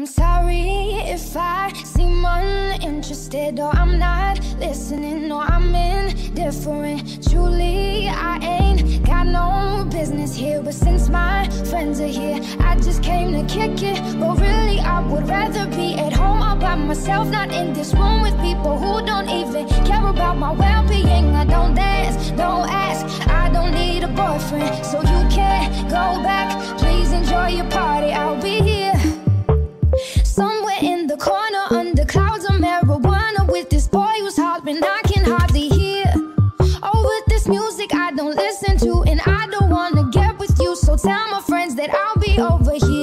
I'm sorry if I seem uninterested or I'm not listening or I'm indifferent. Truly, I ain't got no business here, but since my friends are here, I just came to kick it. But really, I would rather be at home all by myself, not in this room with people who don't even care about my well being. I don't dance, don't ask, I don't need a boyfriend, so you boy who's hopping, I can hardly hear. Oh, with this music I don't listen to, and I don't wanna get with you. So tell my friends that I'll be over here.